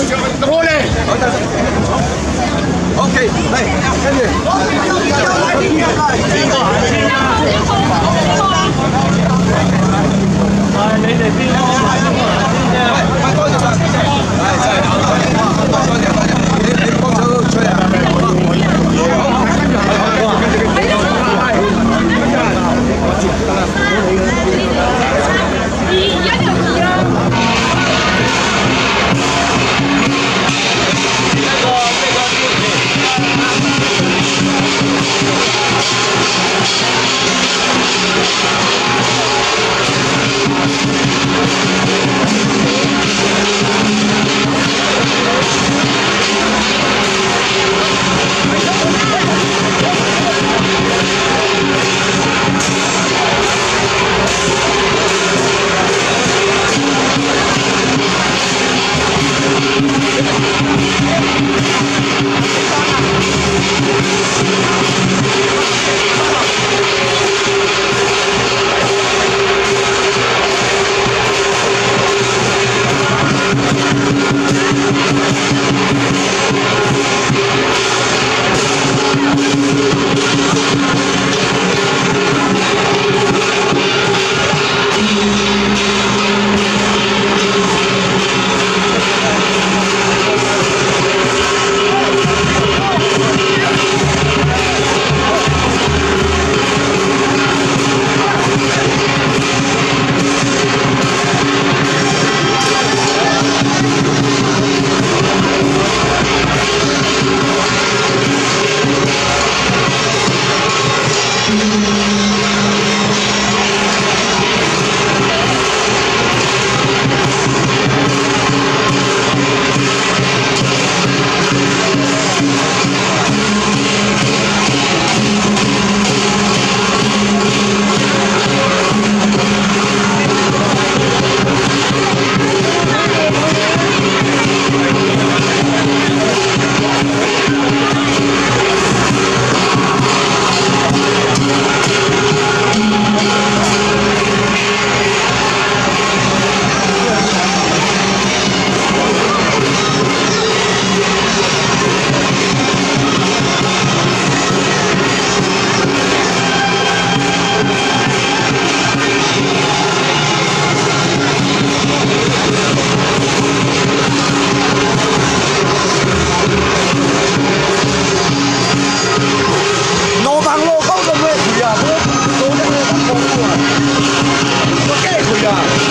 好的，好的。OK，来，谢谢。you. job.